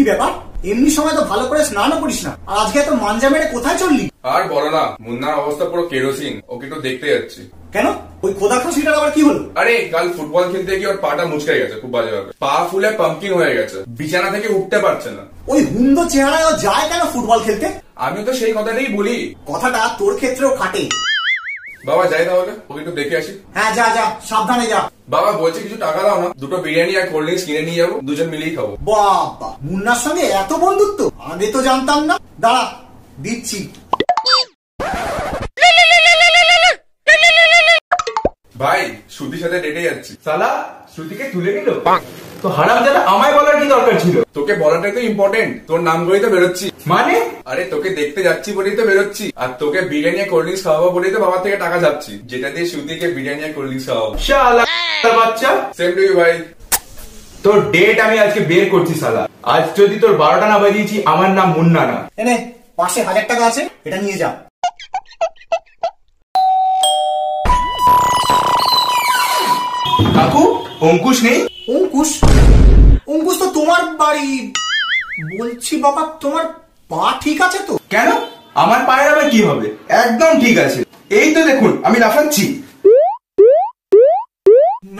কি ব্যাপার? এমনি সময় তো ভালো করে স্নানও করিস না। আর আজকে এত মাঞ্জা মেরে কোথায় চললি? আর বলো না মুন্নার অবস্থা পুরো কেরোসিন। ওকে একটু দেখতে যাচ্ছি। কেন? ওই খোদা খাসিটার আবার কি হলো? আরে কাল ফুটবল খেলতে গিয়ে ওর পাটা মুচকে গেছে খুব বাজে ভাবে পা ফুলে পাম্পকিন হয়ে গেছে। বিছানা থেকে উঠতে পারছে না। ওই হুন্দ চেহারায় ও যায় কেন ফুটবল খেলতে? আমি তো সেই কথাটাই বলি। কথাটা তোর ক্ষেত্রেও খাটে। বাবা যাই তাহলে ওকে একটু দেখে আসি। হ্যাঁ যা যা সাবধানে যা। বাবা বলছে কিছু টাকা দাও না। দুটো বিরিয়ানি আর কোল্ড ড্রিঙ্কস কিনে নিয়ে যাব দুজন মিলেই খাব। বাবা মুন্নার সঙ্গে এত বন্ধুত্ব? আগে তো জানতাম না। দাঁড়া দিচ্ছি। ভাই শ্রুতির সাথে ডেটে যাচ্ছি। সালা শ্রুতিকে তুলে নিল? তো হারাম আমায় বলার কি দরকার ছিল? তোকে বলাটাই তো ইম্পর্টেন্ট তোর নাম করেই তো বেরোচ্ছি। মানে? আরে তোকে দেখতে যাচ্ছি বলেই তো বেরোচ্ছি। আর তোকে বিরিয়ানি আর কোল্ড ড্রিঙ্কস খাওয়াবো বলেই তো বাবার থেকে টাকা যাচ্ছি। যেটা দিয়ে সুতিকে বিরিয়ানি আর কোল্ড ড্রিঙ্কস খাওয়াবো। শালা বাচ্চা? সেম টু ইউ ভাই তোর ডেট আমি আজকে বের করছি সালা আজ যদি তোর বারোটা না বাজিয়েছি আমার নাম মুন্না না। এনে পাশে হাজার টাকা আছে এটা নিয়ে যা। কাকু অঙ্কুশ নেই? অঙ্কুশ? অঙ্কুশ তো তোমার বাড়ি। বলছি বাবা তোমার পা ঠিক আছে তো? কেন? আমার পায়ের আবার কি হবে? একদম ঠিক আছে। এই তো দেখুন আমি লাফাচ্ছি।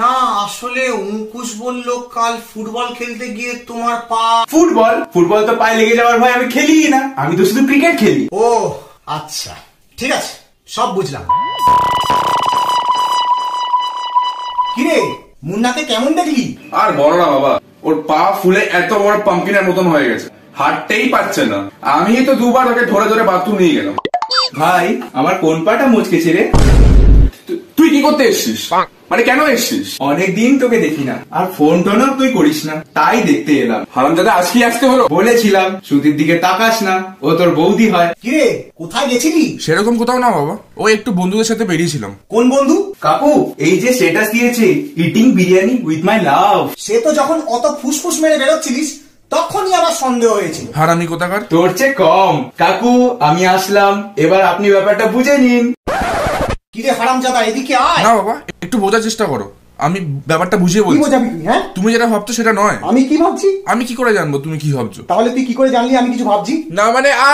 না আসলে অঙ্কুশ বলল কাল ফুটবল খেলতে গিয়ে তোমার পা ফুটবল? ফুটবল তো পায়ে লেগে যাওয়ার ভয় আমি খেলি না। আমি তো শুধু ক্রিকেট খেলি। ও আচ্ছা ঠিক আছে সব বুঝলাম। কিরে মুন্নাকে কেমন দেখলি? আর বলো না বাবা ওর পা ফুলে এত বড় পাম্পকিনের মতন হয়ে গেছে। হাঁটতেই পারছে না। আমি তো দুবার ওকে ধরে ধরে বাথরুম নিয়ে গেলাম। ভাই আমার কোন পাটা মুচকেছে রে? তুই কি করতে এসছিস? মানে কেন এসছিস? অনেক দিন তোকে দেখি না। আর ফোন টোনও তুই করিস না। তাই দেখতে এলাম। হারাম দাদা আজকে আসতে হলো। বলেছিলাম শ্রুতির দিকে তাকাস না। ও তোর বৌদি হয়। কিরে কোথায় গেছিলি? সেরকম কোথাও না বাবা। ও একটু বন্ধুদের সাথে বেরিয়েছিলাম। কোন বন্ধু? কাকু এই যে স্টেটাস দিয়েছে eating biryani with my love সে তো যখন অত ফুসফুস মেরে বেরোচ্ছিলিস তখনই আমার সন্দেহ হয়েছিল। হারামি কোথাকার? তোর চেয়ে কম। কাকু আমি আসলাম। এবার আপনি ব্যাপারটা বুঝে নিন। কিরে হারামজাদা এদিকে আয়। না বাবা একটু বোঝার চেষ্টা করো। আমি ব্যাপারটা বুঝিয়ে বলছি। বোঝাবি তুই হ্যাঁ? তুমি যেটা ভাবছ সেটা নয়। আমি কি ভাবছি? আমি কি করে জানব তুমি কি ভাবছ? তাহলে তুই কি করে জানলি আমি কিছু ভাবছি? না মানে আ।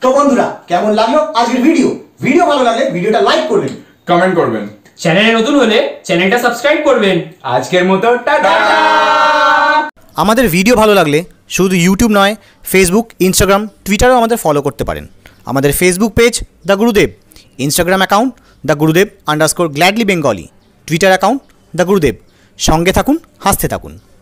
তো বন্ধুরা কেমন লাগল আজকের ভিডিও? ভিডিও ভালো লাগলে ভিডিওটা লাইক করবেন। কমেন্ট করবেন। চ্যানেলে নতুন হলে চ্যানেলটা সাবস্ক্রাইব করবেন। আজকের মতো টাটা! আমাদের ভিডিও ভালো লাগলে শুধু ইউটিউব নয় ফেসবুক ইনস্টাগ্রাম টুইটারেও আমাদের ফলো করতে পারেন। আমাদের Facebook page the Gurudev Instagram account the Gurudev underscore gladly Bengali Twitter account the Gurudev সঙ্গে থাকুন, হাসতে থাকুন।